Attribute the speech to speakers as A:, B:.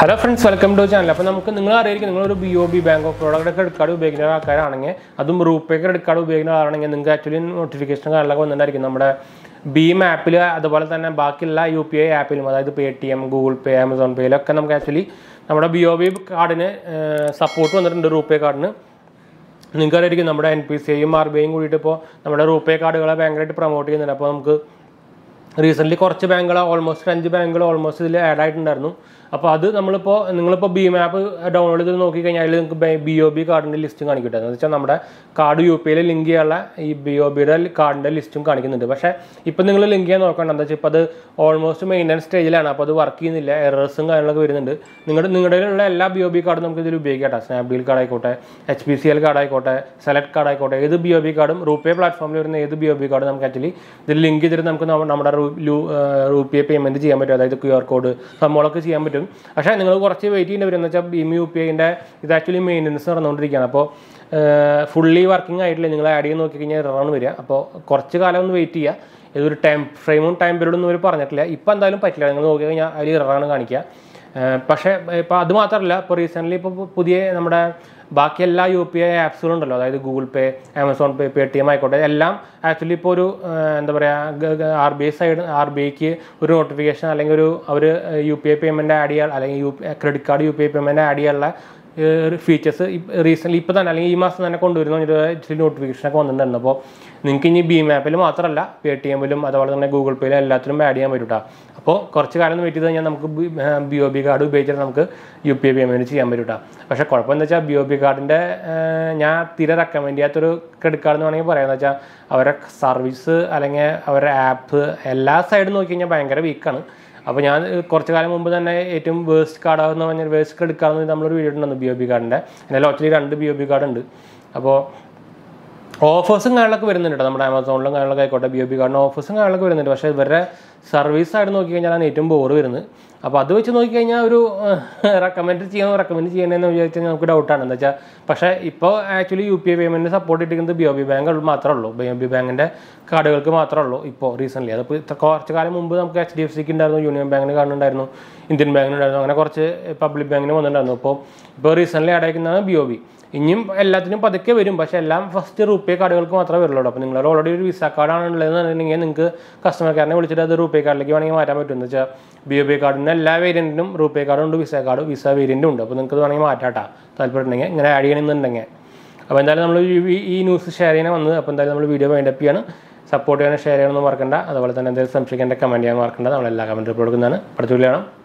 A: Hello friends welcome to channel അപ്പോൾ നമുക്ക് നിങ്ങൾ അറിയായിരിക്കും നിങ്ങളൊരു B O B bank of ബറോഡയുടെ credit card ഉപയോഗിക്കുന്ന ആൾക്കാരാണെങ്കിൽ അതും റൂപേ ക്രെഡിറ്റ് കാർഡ് ഉപയോഗിക്കുന്ന ആളാണെങ്കിൽ നിങ്ങൾക്ക് ആക്ച്വലി നോട്ടിഫിക്കേഷൻ കാര്യങ്ങളൊക്കെ വന്നിട്ടുണ്ടായിരിക്കും. നമ്മുടെ ഭീം ആപ്പിൽ അതുപോലെ തന്നെ ബാക്കിയുള്ള യു പി ഐ ആപ്പിലും അതായത് pay T M Google pay Amazon പേയിലൊക്കെ നമുക്ക് ആക്ച്വലി നമ്മുടെ ബി ഒ ബി കാർഡിന് സപ്പോർട്ട് വന്നിട്ടുണ്ട് റൂപേ കാർഡിന് നിങ്ങൾക്കറിയായിരിക്കും നമ്മുടെ എൻ പി സി ഐയും ആർ ബി ഐയും കൂടിയിട്ട് ഇപ്പോൾ നമ്മുടെ റൂപേ കാർഡുകളെ ഭയങ്കരമായിട്ട് പ്രൊമോട്ട് ചെയ്യുന്നുണ്ട്. അപ്പോൾ നമുക്ക് റീസെന്റ്ലി കുറച്ച് ബാങ്കുകൾ ഓൾമോസ്റ്റ് അഞ്ച് ബാങ്കുകൾ ഓൾമോസ്റ്റ് ഇതിൽ ആഡ് ആയിട്ടുണ്ടായിരുന്നു. അപ്പോൾ അത് നമ്മളിപ്പോൾ നിങ്ങളിപ്പോൾ ബി മാപ്പ് ഡൗൺലോഡ് ചെയ്ത് നോക്കിക്കഴിഞ്ഞാൽ അതിൽ നിങ്ങൾക്ക് ബി ഒ ബി കാർഡിന്റെ ലിസ്റ്റും കാണിക്കട്ടെ എന്ന് വെച്ചാൽ നമ്മുടെ കാർഡ് യു പി ഐയിൽ ലിങ്ക് ചെയ്യാനുള്ള ഈ ബി ഒ ബിയുടെ കാർഡിന്റെ ലിസ്റ്റും കാണിക്കുന്നുണ്ട്. പക്ഷേ ഇപ്പം നിങ്ങൾ ലിങ്ക് ചെയ്യാൻ നോക്കണ്ട എന്താ വെച്ചാൽ ഇപ്പോൾ അത് ഓൾമോസ്റ്റ് മെയിന്റനൻസ് സ്റ്റേജിലാണ് അപ്പോൾ അത് വർക്ക് ചെയ്യുന്നില്ല. എറേഴ്സും കാര്യങ്ങളൊക്കെ വരുന്നുണ്ട്. നിങ്ങളുടെ നിങ്ങളുടെ കയ്യിലുള്ള എല്ലാ ബി ഒ ബി കാർഡും നമുക്ക് ഇതിൽ ഉപയോഗിക്കാം സ്നാപ്ഡീൽ കാർഡ് ആയിക്കോട്ടെ H P C L card ആയിക്കോട്ടെ സെലക്ട് കാർഡ് ആയിക്കോട്ടെ ഏത് ബി ഒ ബി കാർഡും റൂപേ പ്ലാറ്റ്ഫോമിൽ വരുന്ന ഏത് ബി ഒ ബി കാർഡും നമുക്ക് ആക്ച്വലി ഇതിൽ ലിങ്ക് ചെയ്തിട്ട് നമുക്ക് നമ്മുടെ റൂപേ പേയ്മെന്റ് ചെയ്യാൻ പറ്റും. അതായത് ക്യു ആർ കോഡ് സംഭവങ്ങളൊക്കെ ചെയ്യാൻ പറ്റും. പക്ഷേ നിങ്ങൾ കുറച്ച് വെയിറ്റ് ചെയ്യേണ്ടി വരും. എന്ന് വെച്ചാൽ ഭീം യു പി ഐന്റെ ഇത് ആക്ച്വലി മെയിന്റനൻസ് നടന്നുകൊണ്ടിരിക്കുകയാണ്. അപ്പോൾ ഫുള്ളി വർക്കിംഗ് ആയിട്ടില്ല? നിങ്ങൾ ആഡ് ചെയ്ത് നോക്കി കഴിഞ്ഞാൽ എററാണ് വരിക. അപ്പോൾ കുറച്ച് കാലം ഒന്ന് വെയിറ്റ് ചെയ്യുക. ഇതൊരു ടൈം ഫ്രെയിമും ടൈം പീരീഡൊന്നും അവർ പറഞ്ഞിട്ടില്ല. ഇപ്പം എന്തായാലും പറ്റില്ല. നിങ്ങൾ നോക്കി കഴിഞ്ഞാൽ അതിൽ എററാണ് കാണിക്കുക. പക്ഷേ ഇപ്പോൾ അത് മാത്രമല്ല ഇപ്പോൾ റീസെന്റ്ലി ഇപ്പോൾ പുതിയ നമ്മുടെ ബാക്കി എല്ലാ യു പി ഐ ആപ്സുകളും ഉണ്ടല്ലോ അതായത് Google pay Amazon pay Paytm ആയിക്കോട്ടെ. എല്ലാം ആക്ച്വലി ഇപ്പോൾ ഒരു എന്താ പറയുക R B I side R B ഐക്ക് ഒരു നോട്ടിഫിക്കേഷൻ അല്ലെങ്കിൽ ഒരു അവർ U P I payment add ചെയ്യാൻ അല്ലെങ്കിൽ U credit card U P I payment add ചെയ്യാനുള്ള ഫീച്ചേഴ്സ് റീസെന്റ്ലി ഇപ്പോൾ തന്നെ അല്ലെങ്കിൽ ഈ മാസം തന്നെ കൊണ്ടുവരുന്ന ഒരു ഇച്ചിരി നോട്ടിഫിക്കേഷൻ ഒക്കെ വന്നിട്ടുണ്ടായിരുന്നു. അപ്പോൾ നിങ്ങൾക്ക് ഇനി ബി മാപ്പിൽ മാത്രമല്ല പേ ടി എമ്മിലും അതുപോലെ തന്നെ ഗൂഗിൾ പേയിലും എല്ലാത്തിലും ആഡ് ചെയ്യാൻ പറ്റൂട്ടാ. അപ്പോൾ കുറച്ച് കാലം വെയിറ്റ് ചെയ്ത് കഴിഞ്ഞാൽ നമുക്ക് ബി ഒ ബി കാർഡ് ഉപയോഗിച്ചിട്ട് നമുക്ക് യു പി ഐ പേയ്മെന്റ് ചെയ്യാൻ പറ്റൂട്ടാ. പക്ഷേ കുഴപ്പം എന്താ വെച്ചാൽ ബി ഒ ബി കാർഡിന്റെ ഞാൻ തീരെ റെക്കമെൻഡ് ചെയ്യാത്തൊരു ക്രെഡിറ്റ് കാർഡ് എന്ന് വേണമെങ്കിൽ പറയാമെന്ന് വെച്ചാൽ അവരുടെ സർവീസ് അല്ലെങ്കിൽ അവരുടെ ആപ്പ് എല്ലാ സൈഡും നോക്കി കഴിഞ്ഞാൽ ഭയങ്കര വീക്കാണ് അപ്പോൾ ഞാൻ കുറച്ച് കാലം മുമ്പ് തന്നെ ഏറ്റവും വേസ്റ്റ് കാർഡാകുന്ന പറഞ്ഞാൽ വേസ്റ്റ് എടുക്കാമെന്ന് നമ്മളൊരു വീഡിയോ ഉണ്ടെന്ന് ബി ഒ ബി കാർഡിന്റെ എന്നാലും ഒറ്റ രണ്ട് ബി ഒ ബി കാർഡ് ഉണ്ട്. അപ്പോൾ ഓഫേഴ്സും കാര്യങ്ങളൊക്കെ വരുന്നുണ്ട്. കേട്ടോ നമ്മുടെ ആമസോണിലും കാര്യങ്ങളൊക്കെ ആയിക്കോട്ടെ ബി ഒ ബി കാർഡിന് ഓഫേഴ്സും കാര്യങ്ങളൊക്കെ വരുന്നുണ്ട്. പക്ഷേ ഇവരുടെ സർവീസ് ആയിട്ട് നോക്കി കഴിഞ്ഞാലാണ് ഏറ്റവും ബോറ് വരുന്നത്. അപ്പോൾ അത് വെച്ച് നോക്കി കഴിഞ്ഞാൽ ഒരു റെക്കമെൻഡ് ചെയ്യണോ റെക്കമെൻഡ് ചെയ്യണമെന്ന് വിചാരിച്ചു കഴിഞ്ഞാൽ നമുക്ക് ഡൗട്ടാണ് എന്താ വെച്ചാൽ പക്ഷേ ഇപ്പോൾ actually U P I payment support ഇട്ടിരിക്കുന്നത് ബി ഒ ബി ബാങ്ക് മാത്രമേ ഉള്ളൂ. ബി ഒ ബി ബാങ്കിന്റെ കാർഡുകൾക്ക് മാത്രമേ ഉള്ളൂ ഇപ്പോൾ റീസെന്റ്ലി അതിപ്പോൾ കുറച്ച് കാലം മുമ്പ് നമുക്ക് എച്ച് ഡി എഫ് സിക്ക് ഉണ്ടായിരുന്നു യൂണിയൻ ബാങ്കിന് കാർഡ് ഉണ്ടായിരുന്നു ഇന്ത്യൻ ബാങ്കിന് ഉണ്ടായിരുന്നു അങ്ങനെ കുറച്ച് പബ്ലിക് ബാങ്കിന് വന്നിട്ടുണ്ടായിരുന്നു. അപ്പോൾ ഇപ്പോൾ റീസെന്റ്ലി അടയ്ക്കുന്നതാണ് ബി ഒ ബി ഇനിയും എല്ലാത്തിനും പതുക്കെ വരും. പക്ഷേ എല്ലാം ഫസ്റ്റ് റുപ്പേ കാർഡുകൾക്ക് മാത്രമേ വരുള്ളൂ. അപ്പോൾ നിങ്ങൾ ഓൾറെഡി ഒരു വിസ കാർഡാണ് ഉള്ളതെന്നുണ്ടെങ്കിൽ നിങ്ങൾക്ക് കസ്റ്റമർ കെയറിനെ വിളിച്ചിട്ട് അത് റുപ്പേ കാർഡിലേക്ക് വേണമെങ്കിൽ മാറ്റാൻ പറ്റും. എന്ന് വെച്ചാൽ ബി ഒ പി കാർഡിന് എല്ലാ വേരിയന്റിനും റുപ്പേ കാർഡും ഉണ്ട് വിസ കാർഡും വിസ വേരിയന്റും ഉണ്ട്. അപ്പോൾ നിങ്ങൾക്ക് വേണമെങ്കിൽ മാറ്റാട്ടാ താല്പര്യമുണ്ടെങ്കിൽ ഇങ്ങനെ ആഡ് ചെയ്യണമെന്നുണ്ടെങ്കിൽ. അപ്പോൾ എന്തായാലും നമ്മൾ ഈ- ന്യൂസ് ഷെയർ ചെയ്യാൻ വന്നത് അപ്പോൾ എന്തായാലും നമ്മൾ വീഡിയോ വൈൻഡപ്പ് ചെയ്യാണ്. സപ്പോർട്ട് ചെയ്യാൻ ഷെയർ ചെയ്യണമെന്ന് മറക്കണ്ട. അതുപോലെ തന്നെ എന്തെങ്കിലും സംശയിക്കേണ്ട കമന്റ് ചെയ്യാൻ മറക്കണ്ട. നമ്മൾ എല്ലാ കമന്റ് കൊടുക്കുന്നതാണ്. പഠിച്ചു കാണാം.